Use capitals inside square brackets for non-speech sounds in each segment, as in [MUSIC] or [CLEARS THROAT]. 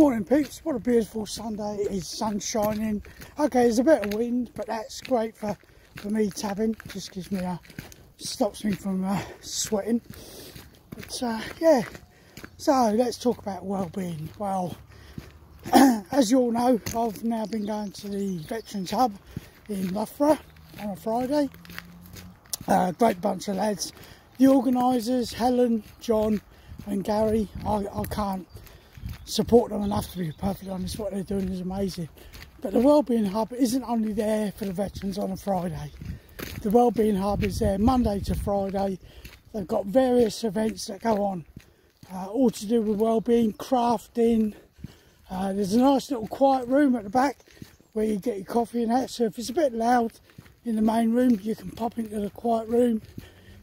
Morning peeps, what a beautiful Sunday it is, sun shining. Okay, there's a bit of wind, but that's great for, for me tabbing, just gives me a, stops me from uh, sweating. But uh, yeah, so let's talk about well-being. Well, [CLEARS THROAT] as you all know, I've now been going to the Veterans Hub in Loughborough on a Friday. Uh, great bunch of lads. The organisers, Helen, John and Gary, I, I can't support them enough to be perfectly honest. What they're doing is amazing. But the Wellbeing Hub isn't only there for the veterans on a Friday. The Wellbeing Hub is there Monday to Friday. They've got various events that go on, uh, all to do with wellbeing, crafting. Uh, there's a nice little quiet room at the back where you get your coffee and that. So if it's a bit loud in the main room, you can pop into the quiet room,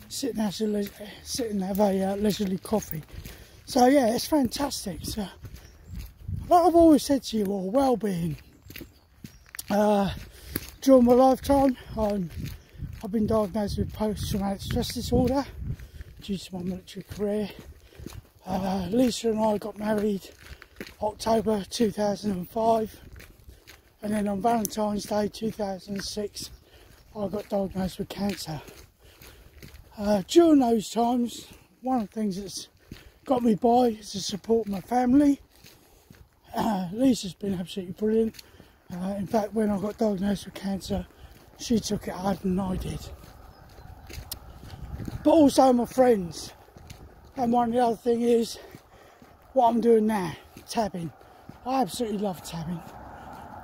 sit and have a, sit and have a uh, leisurely coffee. So yeah, it's fantastic. So like I've always said to you all, well-being. Uh, during my lifetime, I'm, I've been diagnosed with post-traumatic stress disorder due to my military career. Uh, Lisa and I got married October 2005 and then on Valentine's Day 2006 I got diagnosed with cancer. Uh, during those times, one of the things that's got me by is to support my family [CLEARS THROAT] Lisa's been absolutely brilliant. Uh, in fact, when I got diagnosed with cancer, she took it harder than I did. But also my friends. And one of the other thing is what I'm doing now, tabbing. I absolutely love tabbing.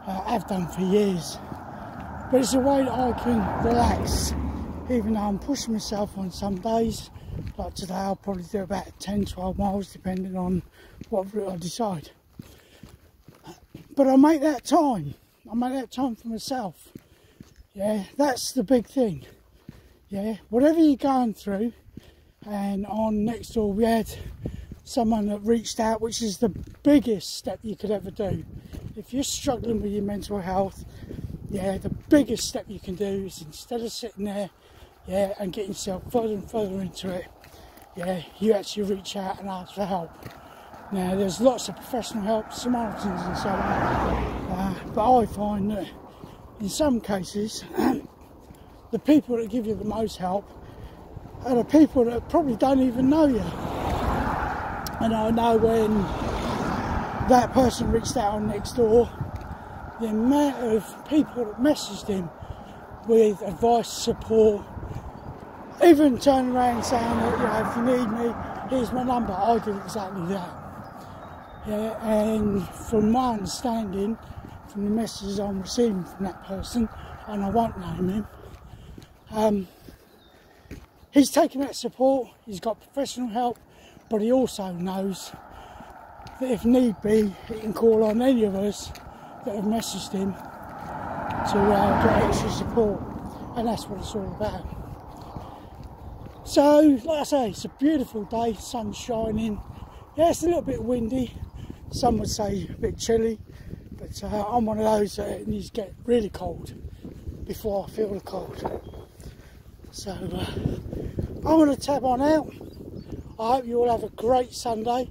Uh, I've done for years. But it's a way that I can relax, even though I'm pushing myself on some days. Like today, I'll probably do about 10, 12 miles, depending on what route I decide. But I make that time. I make that time for myself. Yeah, that's the big thing. Yeah, whatever you're going through, and on Nextdoor we had someone that reached out, which is the biggest step you could ever do. If you're struggling with your mental health, yeah, the biggest step you can do is instead of sitting there, yeah, and getting yourself further and further into it, yeah, you actually reach out and ask for help. Now, there's lots of professional help, Samaritans and so on, uh, but I find that in some cases, [CLEARS THROAT] the people that give you the most help are the people that probably don't even know you. And I know when that person reached out on Nextdoor, the amount of people that messaged him with advice, support, even turning around saying that, you know, if you need me, here's my number. I did exactly that. Yeah, and from my understanding, from the messages I'm receiving from that person, and I won't name him, um, he's taken that support, he's got professional help, but he also knows that if need be, he can call on any of us that have messaged him to uh, get extra support, and that's what it's all about. So, like I say, it's a beautiful day, sun shining. Yeah, it's a little bit windy, some would say a bit chilly, but uh, I'm one of those that needs to get really cold before I feel the cold. So uh, I'm going to tab on out. I hope you all have a great Sunday.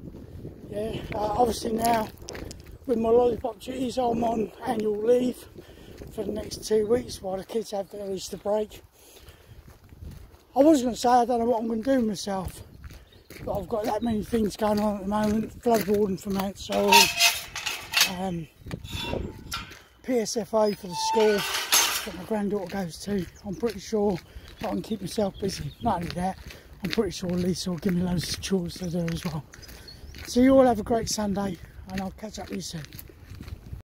Yeah, uh, obviously now with my lollipop duties, I'm on annual leave for the next two weeks while the kids have their Easter break. I was going to say I don't know what I'm going to do myself I've got that many things going on at the moment. Flood warden from outside, um, PSFA for the school that my granddaughter goes to. I'm pretty sure I can keep myself busy. Not only that, I'm pretty sure Lisa will give me loads of chores to do as well. So you all have a great Sunday and I'll catch up with you soon.